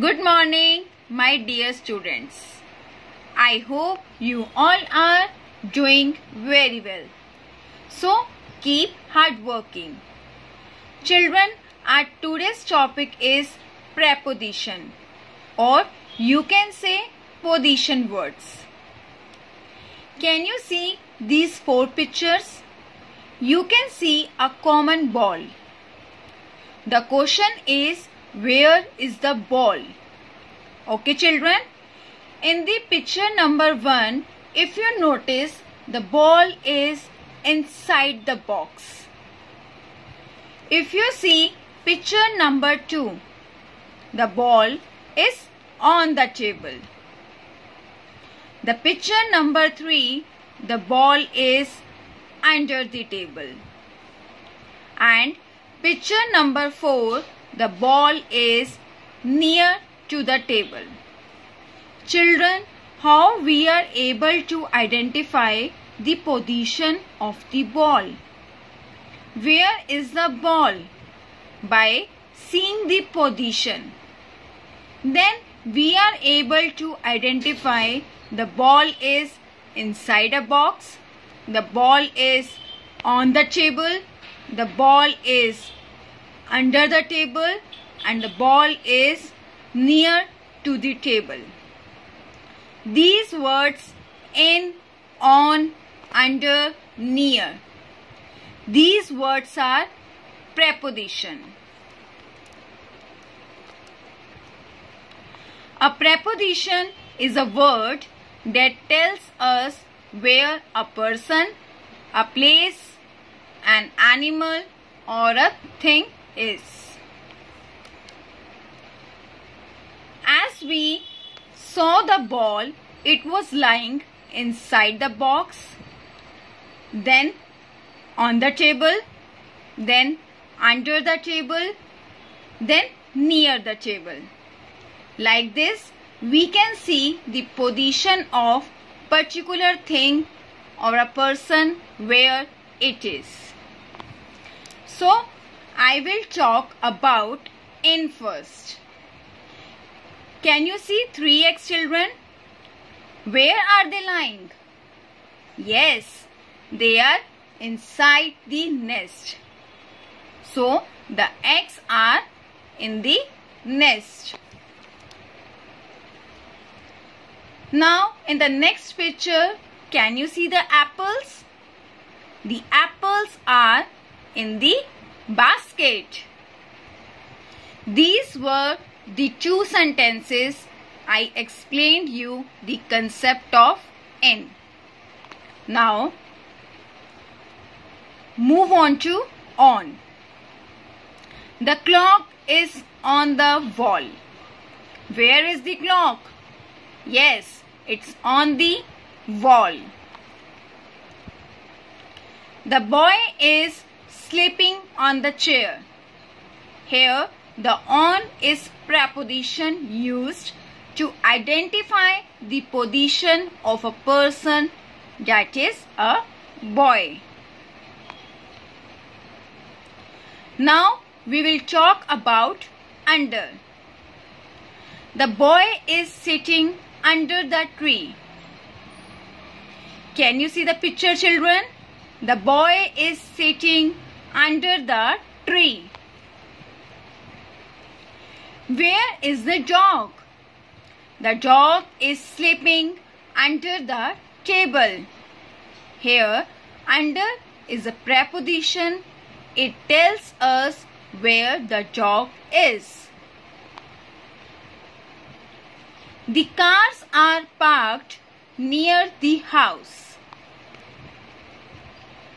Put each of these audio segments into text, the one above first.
Good morning, my dear students. I hope you all are doing very well. So, keep hard working. Children, our today's topic is preposition or you can say position words. Can you see these four pictures? You can see a common ball. The question is where is the ball? Okay children. In the picture number 1, if you notice the ball is inside the box. If you see picture number 2, the ball is on the table. The picture number 3, the ball is under the table. And picture number 4, the ball is near to the table. Children, how we are able to identify the position of the ball? Where is the ball? By seeing the position. Then we are able to identify the ball is inside a box, the ball is on the table, the ball is under the table and the ball is near to the table. These words in, on, under, near. These words are preposition. A preposition is a word that tells us where a person, a place, an animal or a thing is. As we saw the ball, it was lying inside the box, then on the table, then under the table, then near the table. Like this, we can see the position of particular thing or a person where it is. So, I will talk about in first. Can you see 3x children? Where are they lying? Yes, they are inside the nest. So, the eggs are in the nest. Now, in the next picture, can you see the apples? The apples are in the basket. These were the two sentences I explained you the concept of in. Now, move on to on. The clock is on the wall. Where is the clock? Yes, it's on the wall. The boy is sleeping on the chair. Here, the on is preposition used to identify the position of a person that is a boy. Now, we will talk about under. The boy is sitting under the tree. Can you see the picture children? The boy is sitting under the tree. Where is the dog? The dog is sleeping under the table. Here, under is a preposition. It tells us where the dog is. The cars are parked near the house.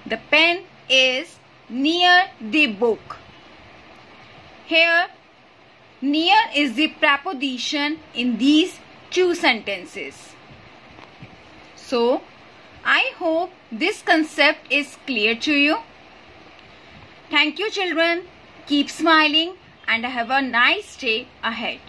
The pen is near the book. Here, near is the preposition in these two sentences. So, I hope this concept is clear to you. Thank you children. Keep smiling and have a nice day ahead.